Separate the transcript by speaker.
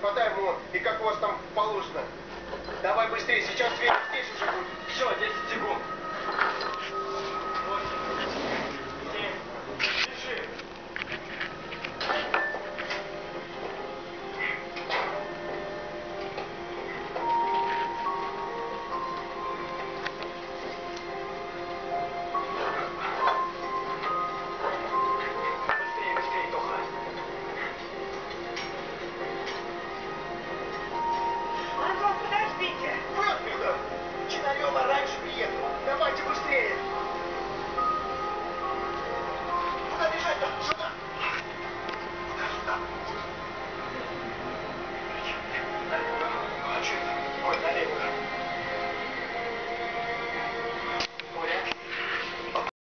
Speaker 1: Хватай ему, и как у вас там положено. Давай быстрее, сейчас Вера